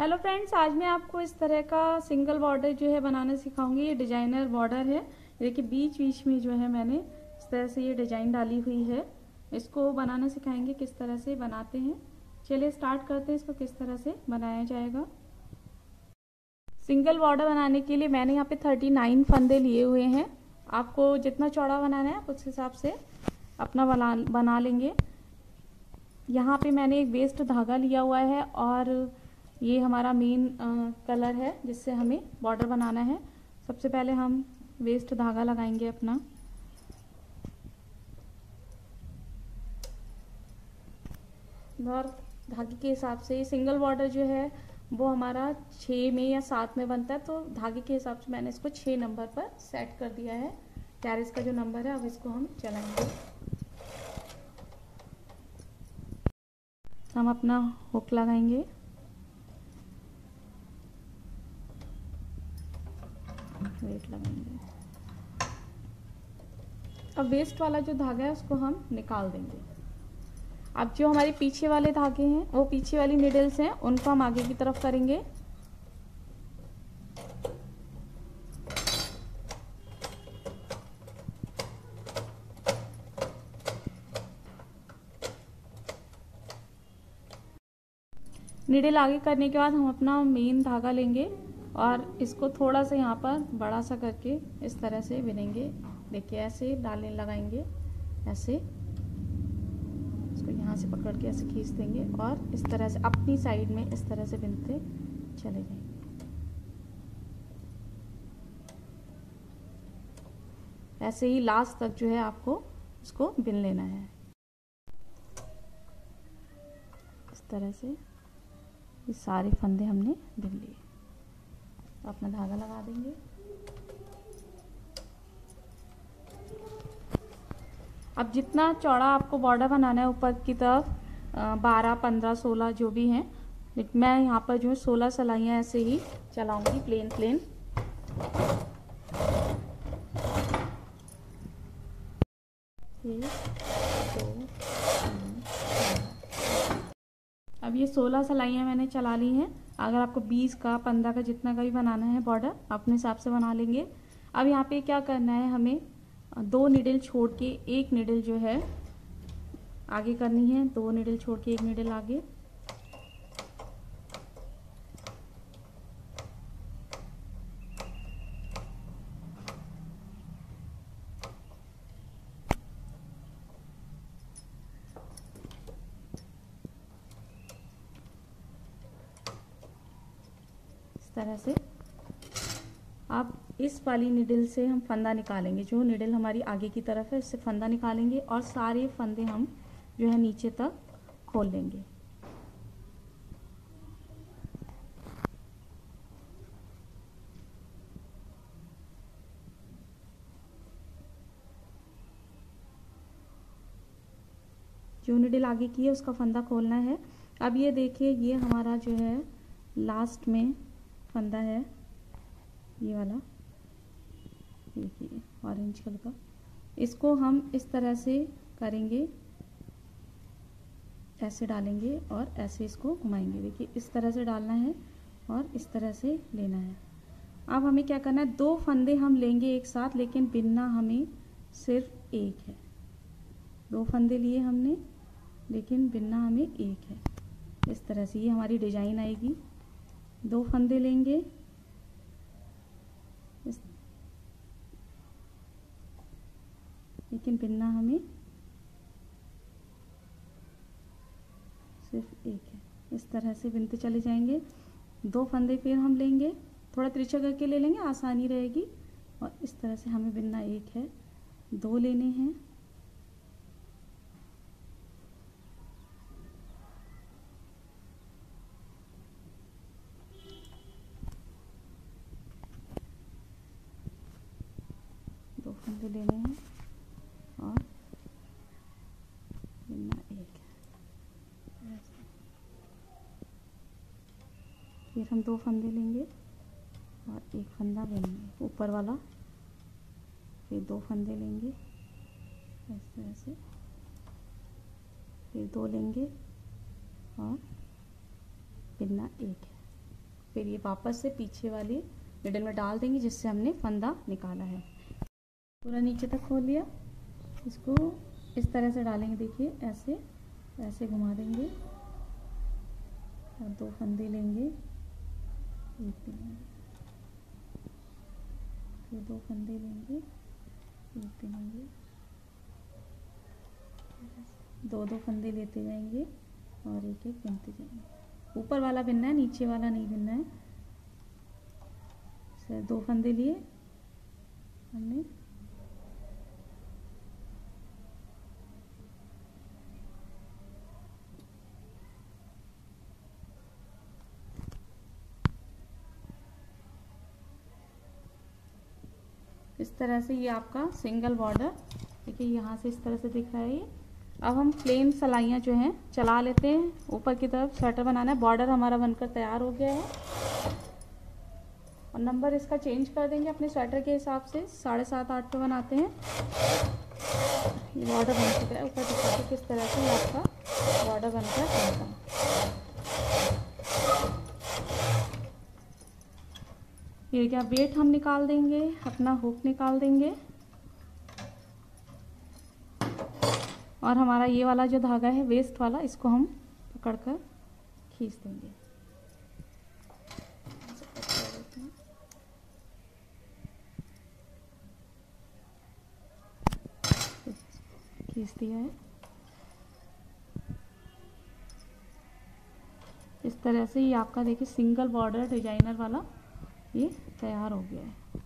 Hello friends आज मैं आपको इस तरह का सिंगल बॉर्डर जो है बनाना सिखाऊँगी। ये डिज़ाइनर बॉर्डर है। देखिए, बीच बीच में जो है मैंने इस तरह से ये डिज़ाइन डाली हुई है। इसको बनाना सिखाएँगे किस तरह से बनाते हैं। चलिए स्टार्ट करते हैं इसको किस तरह से बनाया जाएगा। सिंगल बॉर्डर बनाने के लिए मैंने यहाँ पे थर्टी नाइन फंदे लिए हुए हैं। आपको जितना चौड़ा बनाना है, आप उस हिसाब से अपना बना बना लेंगे। यहाँ पे मैंने एक वेस्ट धागा लिया हुआ है और ये हमारा मेन कलर है, जिससे हमें बॉर्डर बनाना है। सबसे पहले हम वेस्ट धागा लगाएँगे अपना। और धागे के हिसाब से सिंगल बॉर्डर जो है, वो हमारा छः में या सात में बनता है। तो धागे के हिसाब से मैंने इसको छः नंबर पर सेट कर दिया है। कैरिस का जो नंबर है, अब इसको हम चलाएँगे। हम अपना हुक लगाएँगे। वेट लगाएँगे। अब वेस्ट वाला जो धागा है, उसको हम निकाल देंगे। अब जो हमारे पीछे वाले धागे हैं, वो पीछे वाली निडल्स हैं, उनको हम आगे की तरफ़ करेंगे। निडल आगे करने के बाद हम अपना मेन धागा लेंगे। और इसको थोड़ा सा यहाँ पर बड़ा सा करके इस तरह से बिनेंगे देखिए, ऐसे डालने लगाएँगे, ऐसे। इसको यहाँ से पकड़ के ऐसे खींच देंगे और इस तरह से अपनी साइड में इस तरह से बिनते चले जाएँगे। ऐसे ही लास्ट तक जो है आपको इसको बिन लेना है। इस तरह से ये सारे फंदे हमने बिन लिए। अपना धागा लगा देंगे। अब जितना चौड़ा आपको बॉर्डर बनाना है ऊपर की तरफ़ बारह, पंद्रह, सोलह जो भी हैं मैं यहाँ पर जो है सोलह सलाइयाँ ऐसे ही चलाऊँगी प्लेन प्लेन एक, दो ये सोलह सिलाइयाँ मैंने चला ली हैं। अगर आपको बीस का, पंद्रह का जितना का भी बनाना है बॉर्डर, अपने हिसाब से बना लेंगे। अब यहाँ पे क्या करना है हमें? दो निडल छोड़ के एक निडल जो है, आगे करनी है। दो निडल छोड़ के एक निडल आगे। तरह से। अब इस वाली निडल से हम फंदा निकालेंगे, जो निडल हमारी आगे की तरफ़ है इससे फंदा निकालेंगे और सारे फंदे हम जो है नीचे तक खोल लेंगे। जो निडल आगे की है, उसका फंदा खोलना है। अब ये देखिए, ये हमारा जो है लास्ट में फंदा है। ये वाला। देखिए ऑरेंज कलर का। इसको हम इस तरह से करेंगे। ऐसे डालेंगे और ऐसे इसको घुमाएँगे। देखिए, इस तरह से डालना है और इस तरह से लेना है। अब हमें क्या करना है? दो फंदे हम लेंगे एक साथ, लेकिन बिनना हमें सिर्फ़ एक है। दो फंदे लिए हमने, लेकिन बिनना हमें एक है। इस तरह से ये हमारी डिज़ाइन आएगी। दो फंदे लेंगे। लेकिन बिनना हमें सिर्फ़ एक है। इस तरह से बिनते चले जाएँगे। दो फंदे फिर हम लेंगे। थोड़ा तिरछा करके ले लेंगे, आसानी रहेगी। और इस तरह से हमें बिनना एक है। दो लेने हैं। फंदे लेने हैं। और बिना एक। फिर हम दो फंदे लेंगे और एक फंदा लेंगे। ऊपर वाला फिर दो फंदे लेंगे। इस तरह से। फिर दो लेंगे और बिना एक। है फिर ये वापस से पीछे वाली मिडल में डाल देंगे जिससे हमने फंदा निकाला है। पूरा नीचे तक खोल लिया। इसको इस तरह से डालेंगे, देखिए, ऐसे ऐसे घुमा देंगे। और दो फंदे लेंगे। एक लेंगे। फिर दो फंदे लेंगे। एक लेंगे। दो दो फंदे लेते जाएँगे और एक एक बिनते जाएँगे। ऊपर वाला बिनना है, नीचे वाला नहीं बिनना है। दो फंदे लिए। हमने इस तरह से ये आपका सिंगल बॉर्डर देखिए, यहाँ से इस तरह से दिख रहा है ये। अब हम प्लेन सलाइयाँ जो हैं, चला लेते हैं। ऊपर की तरफ़ स्वेटर बनाना है। बॉर्डर हमारा बनकर तैयार हो गया है। और नंबर इसका चेंज कर देंगे अपने स्वेटर के हिसाब से। साढ़े सात, आठ पे बनाते हैं। ये बॉर्डर बन चुका है। ऊपर दिखाते किस तरह से आपका बॉर्डर बनकर ये क्या वेट हम निकाल देंगे? अपना हुक निकाल देंगे। और हमारा ये वाला जो धागा है वेस्ट वाला, इसको हम पकड़कर खींच देंगे। खींच दिया है। इस तरह से ये आपका देखिए सिंगल बॉर्डर डिज़ाइनर वाला ये तैयार हो गया है।